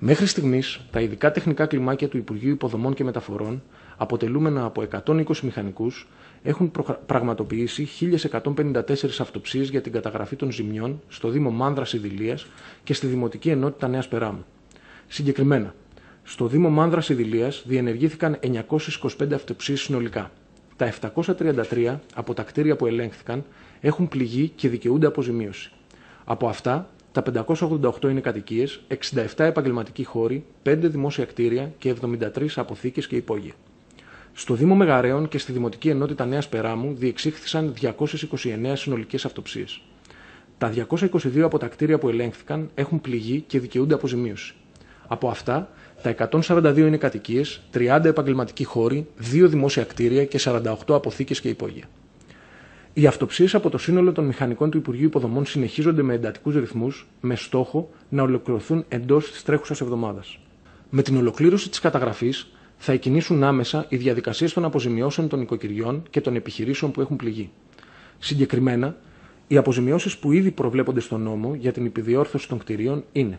Μέχρι στιγμής, τα ειδικά τεχνικά κλιμάκια του Υπουργείου Υποδομών και Μεταφορών, αποτελούμενα από 120 μηχανικούς, έχουν πραγματοποιήσει 1.154 αυτοψίες για την καταγραφή των ζημιών στο Δήμο Μάνδρας Ιδηλίας και στη Δημοτική Ενότητα Νέας Περάμου. Συγκεκριμένα, στο Δήμο Μάνδρας Ιδηλίας διενεργήθηκαν 925 αυτοψίες συνολικά. Τα 733 από τα κτίρια που ελέγχθηκαν έχουν πληγεί και δικαιούνται αποζημίωση. Από αυτά, τα 588 είναι κατοικίες, 67 επαγγελματικοί χώροι, 5 δημόσια κτίρια και 73 αποθήκες και υπόγεια. Στο Δήμο Μεγαρέων και στη Δημοτική Ενότητα Νέας Περάμου διεξήχθησαν 229 συνολικές αυτοψίες. Τα 222 από τα κτίρια που ελέγχθηκαν έχουν πληγεί και δικαιούνται αποζημίωση. Από αυτά, τα 142 είναι κατοικίες, 30 επαγγελματικοί χώροι, 2 δημόσια κτίρια και 48 αποθήκες και υπόγεια. Οι αυτοψίες από το σύνολο των μηχανικών του Υπουργείου Υποδομών συνεχίζονται με εντατικούς ρυθμούς, με στόχο να ολοκληρωθούν εντός της τρέχουσας εβδομάδας. Με την ολοκλήρωση της καταγραφής, θα εκκινήσουν άμεσα οι διαδικασίες των αποζημιώσεων των οικοκυριών και των επιχειρήσεων που έχουν πληγεί. Συγκεκριμένα, οι αποζημιώσεις που ήδη προβλέπονται στον νόμο για την επιδιόρθωση των κτηρίων είναι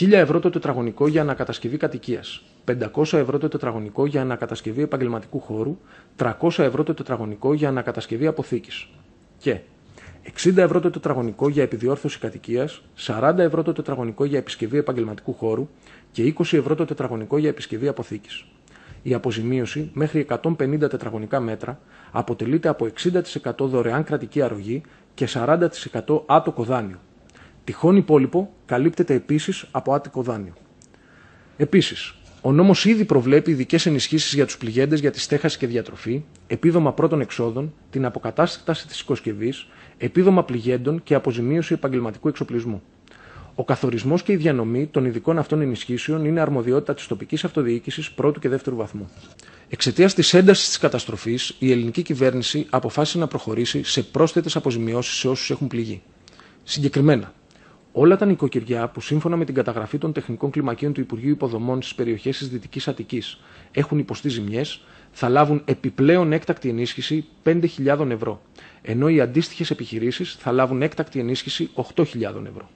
1000 ευρώ το τετραγωνικό για ανακατασκευή κατοικίας, 500 ευρώ το τετραγωνικό για ανακατασκευή επαγγελματικού χώρου, 300 ευρώ το τετραγωνικό για ανακατασκευή αποθήκης. Και 60 ευρώ το τετραγωνικό για επιδιόρθωση κατοικίας, 40 ευρώ το τετραγωνικό για επισκευή επαγγελματικού χώρου και 20 ευρώ το τετραγωνικό για επισκευή αποθήκης. Η αποζημίωση μέχρι 150 τετραγωνικά μέτρα αποτελείται από 60% δωρεάν κρατική αρρωγή και 40% άτοκο δάνειο. Τυχόν υπόλοιπο καλύπτεται επίσης από άτοκο δάνειο. Επίσης, ο νόμος ήδη προβλέπει ειδικές ενισχύσεις για τους πληγέντες για τη στέχαση και διατροφή, επίδομα πρώτων εξόδων, την αποκατάσταση της οικοσκευή, επίδομα πληγέντων και αποζημίωση επαγγελματικού εξοπλισμού. Ο καθορισμός και η διανομή των ειδικών αυτών ενισχύσεων είναι αρμοδιότητα της τοπικής αυτοδιοίκησης πρώτου και δεύτερου βαθμού. Εξαιτίας της έντασης της καταστροφής, η ελληνική κυβέρνηση αποφάσισε να προχωρήσει σε πρόσθετες αποζημιώσεις σε όσους έχουν πληγεί. Συγκεκριμένα, Όλα τα νοικοκυριά που σύμφωνα με την καταγραφή των τεχνικών κλιμακίων του Υπουργείου Υποδομών στις περιοχές της Δυτικής Αττικής έχουν υποστεί ζημιές, θα λάβουν επιπλέον έκτακτη ενίσχυση 5.000 ευρώ, ενώ οι αντίστοιχες επιχειρήσεις θα λάβουν έκτακτη ενίσχυση 8.000 ευρώ.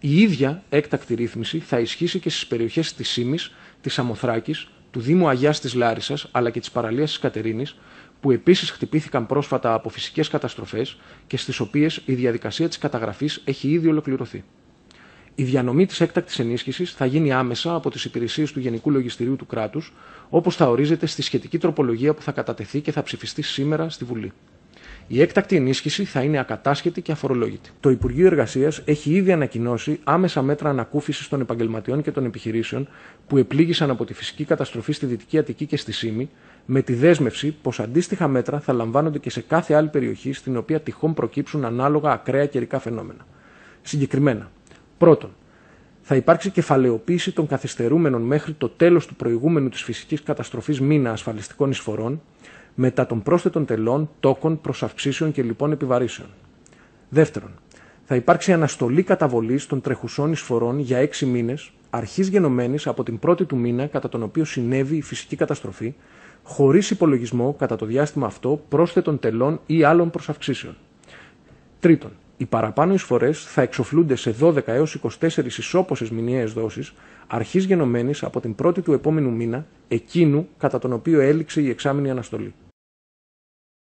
Η ίδια έκτακτη ρύθμιση θα ισχύσει και στις περιοχές της Σύμη, της Αμοθράκης, του Δήμου Αγιάς της Λάρισας αλλά και της παραλίας της Κατερίνης, που επίσης χτυπήθηκαν πρόσφατα από φυσικές καταστροφές και στις οποίες η διαδικασία της καταγραφής έχει ήδη ολοκληρωθεί. Η διανομή της έκτακτης ενίσχυσης θα γίνει άμεσα από τις υπηρεσίες του Γενικού Λογιστηρίου του κράτους, όπως θα ορίζεται στη σχετική τροπολογία που θα κατατεθεί και θα ψηφιστεί σήμερα στη Βουλή. Η έκτακτη ενίσχυση θα είναι ακατάσχετη και αφορολόγητη. Το Υπουργείο Εργασίας έχει ήδη ανακοινώσει άμεσα μέτρα ανακούφισης των επαγγελματιών και των επιχειρήσεων που επλήγησαν από τη φυσική καταστροφή στη Δυτική Αττική και στη Σύμη, με τη δέσμευση πως αντίστοιχα μέτρα θα λαμβάνονται και σε κάθε άλλη περιοχή στην οποία τυχόν προκύψουν ανάλογα ακραία καιρικά φαινόμενα. Συγκεκριμένα, πρώτον, θα υπάρξει κεφαλαιοποίηση των καθυστερούμενων μέχρι το τέλος του προηγούμενου της φυσικής καταστροφής μήνα ασφαλιστικών εισφορών, μετά των πρόσθετων τελών, τόκων, προσαυξήσεων και λοιπόν επιβαρύσεων. Δεύτερον, θα υπάρξει αναστολή καταβολής των τρεχουσών εισφορών για έξι μήνες, αρχής γενομένης από την πρώτη του μήνα κατά τον οποίο συνέβη η φυσική καταστροφή, χωρίς υπολογισμό κατά το διάστημα αυτό πρόσθετων τελών ή άλλων προσαυξήσεων. Τρίτον, οι παραπάνω εισφορές θα εξοφλούνται σε 12 έως 24 ισόποσες μηνιαίες δόσεις, αρχής γενομένης από την πρώτη του επόμενου μήνα, εκείνου κατά τον οποίο έληξε η εξάμεινη αναστολή.